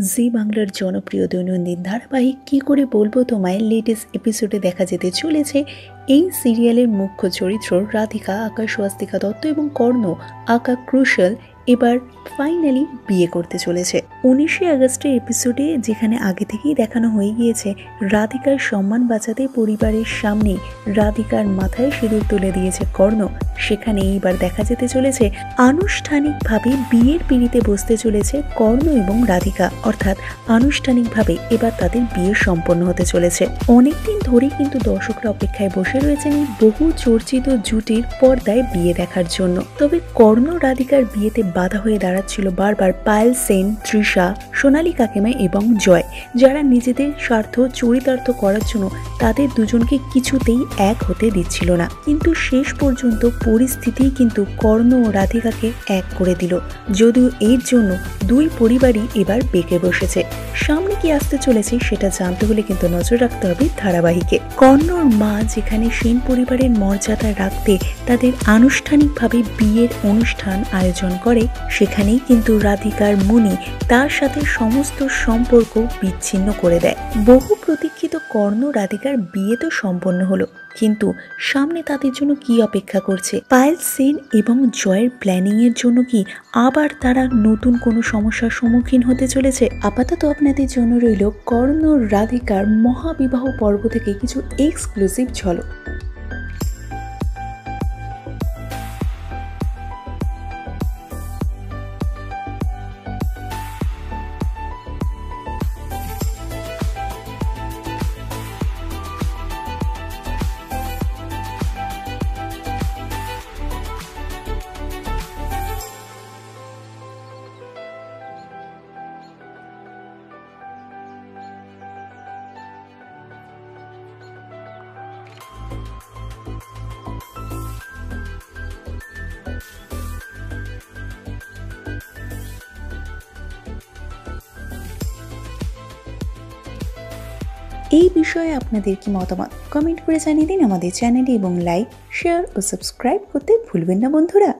জি বাংলার জনপ্রিয় দৈনন্দিন ধারাবাহিক কি করে বলব তোমায়? লেটেস্ট এপিসোডে দেখা যেতে চলেছে এই সিরিয়ালের মুখ্য চরিত্র রাধিকা, আকাশ, স্বাস্তিকা দত্ত এবং কর্ণ, আকা ক্রুশাল এবার ফাইনালি বিয়ে করতে চলেছে। উনিশে আগস্টের এপিসোডে যেখানে আগে থেকেই দেখানো হয়ে গিয়েছে, রাধিকার সম্মান বাঁচাতে পরিবারের সামনে রাধিকার মাথায় সিঁদুর তুলে দিয়েছে কর্ণ। সেখানে এইবার দেখা যেতে চলেছে, আনুষ্ঠানিকভাবে বিয়ের পিড়িতে বসতে চলেছে কর্ণ এবং রাধিকা। অর্থাৎ আনুষ্ঠানিকভাবে এবার তাদের বিয়ে সম্পন্ন হতে চলেছে। অনেকদিন ধরেই কিন্তু দর্শকরা অপেক্ষায় বসে রয়েছেন বহু চর্চিত জুটির পর্দায় বিয়ে দেখার জন্য। তবে কর্ণ রাধিকার বিয়েতে বাধা হয়ে দাঁড়াচ্ছিল বারবার পায়েল, সেন, তৃষা, সোনালী কাকিমা এবং জয়, যারা নিজেদের স্বার্থ চরিতার্থ করার জন্য তাদের দুজনকে কিছুতেই এক হতে দিচ্ছিল না। কিন্তু শেষ পর্যন্ত পরিস্থিতি কিন্তু কর্ণ ও রাধিকাকে এক করে দিল। যদিও এর জন্য দুই পরিবারই এবার বেঁকে বসেছে। সামনে কি আসতে চলেছে সেটা জানতে হলে কিন্তু নজর রাখতে হবে ধারাবাহিকে। কর্ণর মা যেখানে সেন পরিবারের মর্যাদা রাখতে তাদের আনুষ্ঠানিকভাবে বিয়ের অনুষ্ঠান আয়োজন করে সেখানেই কিন্তু রাধিকার মুনি তার সাথে সমস্ত সম্পর্ক বিচ্ছিন্ন করে দেয়। বহু প্রতীক্ষিত কর্ণ রাধিকার বিয়ে তো সম্পন্ন হলো, কিন্তু সামনে তাদের জন্য কি অপেক্ষা করছে? পায়েল সেন এবং জয়ের প্ল্যানিং এর জন্য কি আবার তারা নতুন কোনো সমস্যার সম্মুখীন হতে চলেছে? আপাতত আপনাদের জন্য রইল কর্ণ রাধিকার মহাবিবাহ পর্ব থেকে কিছু এক্সক্লুসিভ ঝলক। এই বিষয়ে আপনাদের কি মতামত? কমেন্ট করে জানিয়ে দিন আমাদের চ্যানেলে এবং লাইক শেয়ার ও সাবস্ক্রাইব করতে ভুলবেন না বন্ধুরা।